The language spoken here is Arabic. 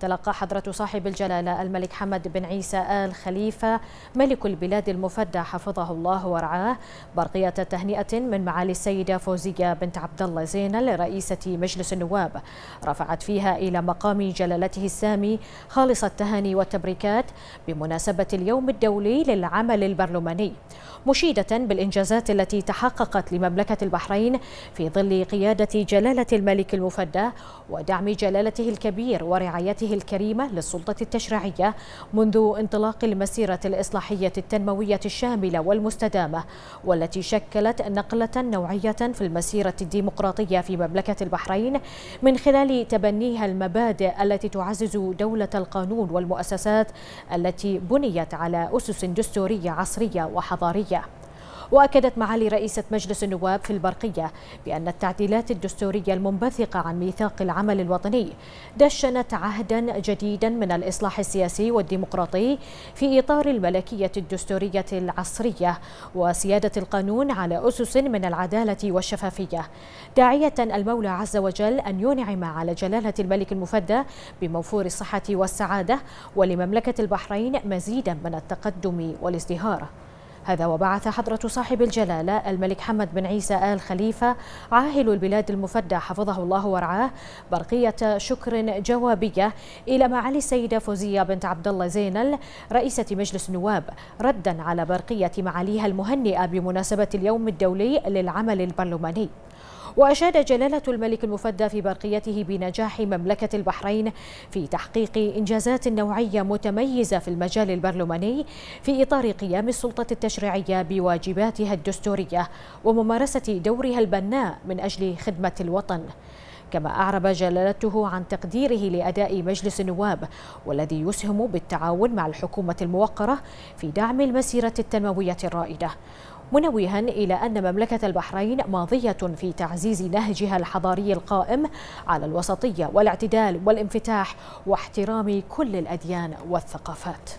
تلقى حضرة صاحب الجلالة الملك حمد بن عيسى آل خليفة ملك البلاد المفدى حفظه الله ورعاه. برقية تهنئة من معالي السيدة فوزية بنت عبد الله زينل رئيسة مجلس النواب. رفعت فيها إلى مقام جلالته السامي خالص التهاني والتبريكات بمناسبة اليوم الدولي للعمل البرلماني. مشيدة بالإنجازات التي تحققت لمملكة البحرين في ظل قيادة جلالة الملك المفدى ودعم جلالته الكبير ورعايته الكريمة للسلطة التشريعية منذ انطلاق المسيرة الإصلاحية التنموية الشاملة والمستدامة والتي شكلت نقلة نوعية في المسيرة الديمقراطية في مملكة البحرين من خلال تبنيها المبادئ التي تعزز دولة القانون والمؤسسات التي بنيت على أسس دستورية عصرية وحضارية وأكدت معالي رئيسة مجلس النواب في البرقية بأن التعديلات الدستورية المنبثقة عن ميثاق العمل الوطني دشنت عهدا جديدا من الإصلاح السياسي والديمقراطي في إطار الملكية الدستورية العصرية وسيادة القانون على أسس من العدالة والشفافية. داعية المولى عز وجل أن ينعم على جلالة الملك المفدى بموفور الصحة والسعادة ولمملكة البحرين مزيدا من التقدم والازدهار. هذا وبعث حضرة صاحب الجلالة الملك حمد بن عيسى آل خليفة عاهل البلاد المفدى حفظه الله ورعاه برقية شكر جوابية إلى معالي السيدة فوزية بنت عبد الله زينل رئيسة مجلس النواب ردا على برقية معاليها المهنئة بمناسبة اليوم الدولي للعمل البرلماني. وأشاد جلالة الملك المفدى في برقيته بنجاح مملكة البحرين في تحقيق إنجازات نوعية متميزة في المجال البرلماني في إطار قيام السلطة التشريعية بواجباتها الدستورية وممارسة دورها البناء من أجل خدمة الوطن. كما أعرب جلالته عن تقديره لأداء مجلس النواب والذي يسهم بالتعاون مع الحكومة الموقرة في دعم المسيرة التنموية الرائدة. منوها إلى أن مملكة البحرين ماضية في تعزيز نهجها الحضاري القائم على الوسطية والاعتدال والانفتاح واحترام كل الأديان والثقافات.